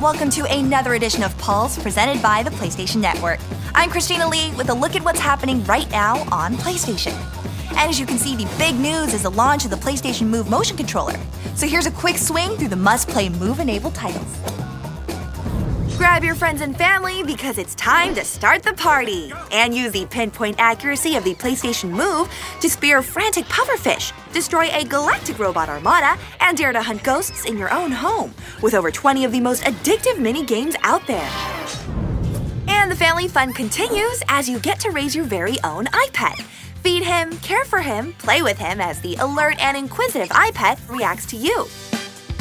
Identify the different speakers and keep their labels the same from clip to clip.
Speaker 1: Welcome to another edition of Pulse presented by the PlayStation Network. I'm Christina Lee with a look at what's happening right now on PlayStation. And as you can see, the big news is the launch of the PlayStation Move motion controller. So here's a quick swing through the must play Move enabled titles. Grab your friends and family because it's time to start the party! And use the pinpoint accuracy of the PlayStation Move to spear frantic pufferfish, destroy a galactic robot armada, and dare to hunt ghosts in your own home, with over 20 of the most addictive mini games out there. And the family fun continues as you get to raise your very own EyePet. Feed him, care for him, play with him as the alert and inquisitive EyePet reacts to you.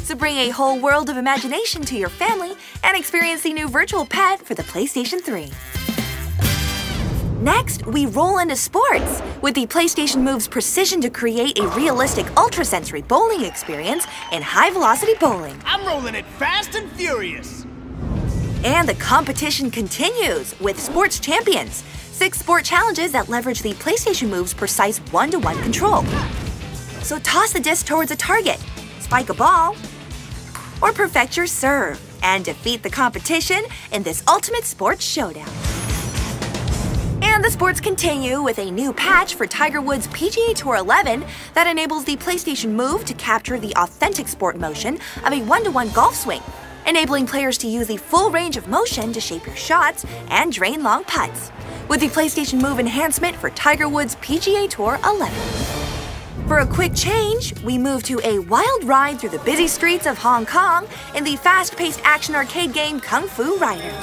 Speaker 1: So bring a whole world of imagination to your family and experience the new virtual pet for the PlayStation 3. Next, we roll into sports with the PlayStation Move's precision to create a realistic ultra-sensory bowling experience in high-velocity bowling.
Speaker 2: I'm rolling it fast and furious.
Speaker 1: And the competition continues with Sports Champions, six sport challenges that leverage the PlayStation Move's precise one-to-one -one control. So toss the disc towards a target, spike a ball, or perfect your serve and defeat the competition in this ultimate sports showdown. And the sports continue with a new patch for Tiger Woods PGA Tour 11 that enables the PlayStation Move to capture the authentic sport motion of a one-to-one golf swing, enabling players to use the full range of motion to shape your shots and drain long putts, with the PlayStation Move enhancement for Tiger Woods PGA Tour 11. For a quick change, we move to a wild ride through the busy streets of Hong Kong in the fast-paced action arcade game Kung Fu Rider.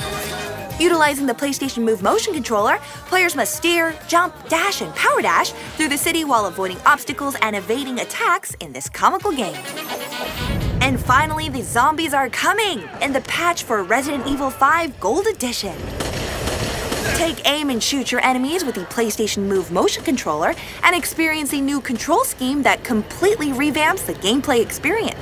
Speaker 1: Utilizing the PlayStation Move motion controller, players must steer, jump, dash, and power dash through the city while avoiding obstacles and evading attacks in this comical game. And finally, the zombies are coming in the patch for Resident Evil 5 Gold Edition. Take aim and shoot your enemies with the PlayStation Move motion controller and experience a new control scheme that completely revamps the gameplay experience.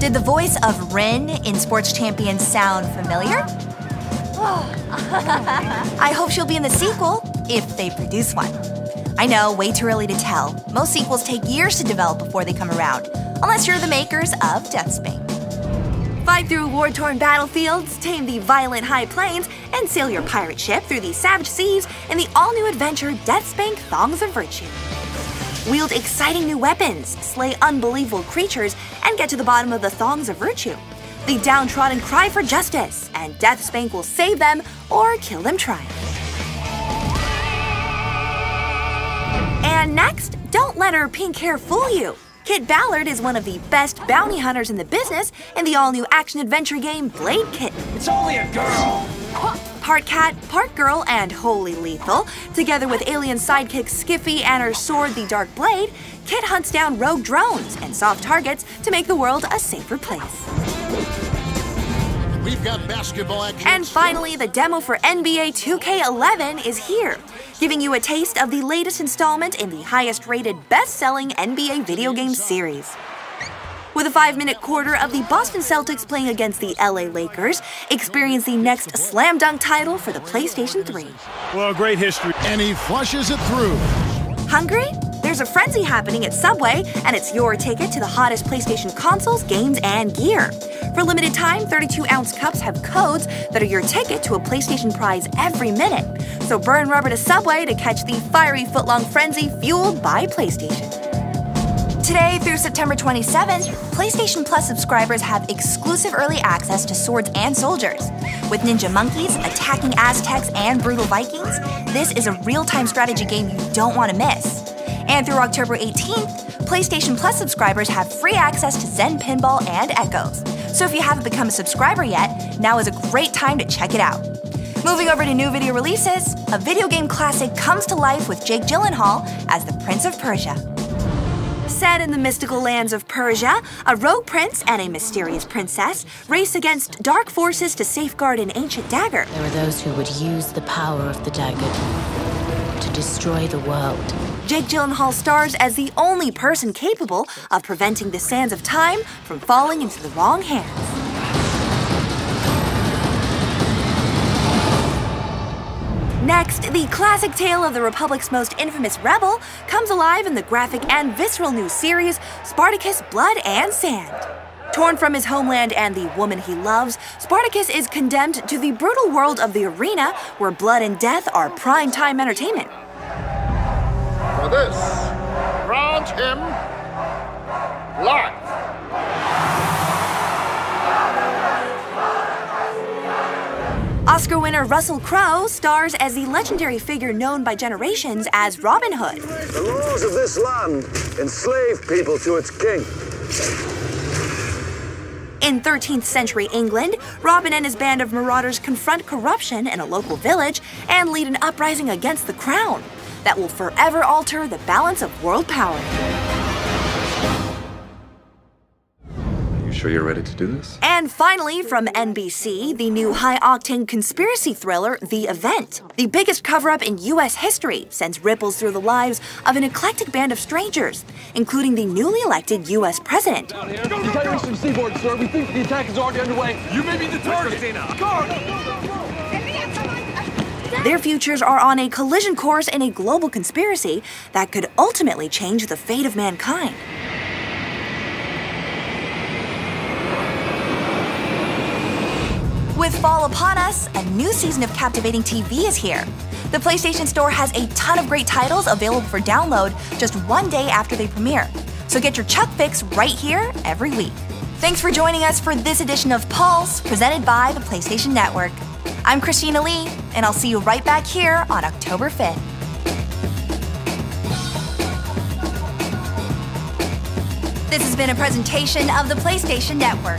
Speaker 1: Did the voice of Rin in Sports Champions sound familiar? I hope she'll be in the sequel, if they produce one. I know, way too early to tell. Most sequels take years to develop before they come around, unless you're the makers of Deathspank. Fight through war-torn battlefields, tame the violent high plains, and sail your pirate ship through the savage seas in the all-new adventure Deathspank Thongs of Virtue. Wield exciting new weapons, slay unbelievable creatures, and get to the bottom of the Thongs of Virtue. The downtrodden cry for justice, and Deathspank will save them or kill them trying. And next, don't let her pink hair fool you. Kit Ballard is one of the best bounty hunters in the business in the all-new action-adventure game Blade Kit.
Speaker 2: It's only a girl!
Speaker 1: Part cat, part girl, and wholly lethal, together with alien sidekick Skiffy and her sword, the Dark Blade, Kit hunts down rogue drones and soft targets to make the world a safer place.
Speaker 3: We've got basketball action.
Speaker 1: And finally, the demo for NBA 2K11 is here, giving you a taste of the latest installment in the highest rated best selling NBA video game series. With a five minute quarter of the Boston Celtics playing against the LA Lakers, experience the next slam dunk title for the PlayStation 3.
Speaker 4: Well, great history.
Speaker 3: And he flushes it through.
Speaker 1: Hungry? There's a frenzy happening at Subway, and it's your ticket to the hottest PlayStation consoles, games, and gear. For limited time, 32 ounce cups have codes that are your ticket to a PlayStation prize every minute. So burn rubber to Subway to catch the fiery footlong frenzy fueled by PlayStation. Today through September 27th, PlayStation Plus subscribers have exclusive early access to Swords and Soldiers. With ninja monkeys, attacking Aztecs, and brutal Vikings, this is a real time strategy game you don't want to miss. And through October 18th, PlayStation Plus subscribers have free access to Zen Pinball and Echoes. So if you haven't become a subscriber yet, now is a great time to check it out. Moving over to new video releases, a video game classic comes to life with Jake Gyllenhaal as the Prince of Persia. Set in the mystical lands of Persia, a rogue prince and a mysterious princess race against dark forces to safeguard an ancient dagger.
Speaker 5: There are those who would use the power of the dagger to destroy the world.
Speaker 1: Jake Gyllenhaal stars as the only person capable of preventing the sands of time from falling into the wrong hands. Next, the classic tale of the Republic's most infamous rebel comes alive in the graphic and visceral new series Spartacus Blood and Sand. Torn from his homeland and the woman he loves, Spartacus is condemned to the brutal world of the arena where blood and death are prime time entertainment.
Speaker 3: For this, grant him life.
Speaker 1: Oscar winner Russell Crowe stars as the legendary figure known by generations as Robin Hood.
Speaker 4: The laws of this land enslave people to its king.
Speaker 1: In 13th century England, Robin and his band of marauders confront corruption in a local village and lead an uprising against the crown that will forever alter the balance of world power.
Speaker 6: You sure you're ready to do this?
Speaker 1: And finally, from NBC, the new high octane conspiracy thriller, The Event. The biggest cover up in U.S. history sends ripples through the lives of an eclectic band of strangers, including the newly elected U.S. president.
Speaker 7: Detectives from Seaboard, sir. We think the attack is already underway.
Speaker 2: You may be the target.
Speaker 1: Their futures are on a collision course in a global conspiracy that could ultimately change the fate of mankind. With fall upon us, a new season of captivating TV is here. The PlayStation Store has a ton of great titles available for download just one day after they premiere. So get your Chuck fix right here every week. Thanks for joining us for this edition of Pulse, presented by the PlayStation Network. I'm Christina Lee, and I'll see you right back here on October 5th. This has been a presentation of the PlayStation Network.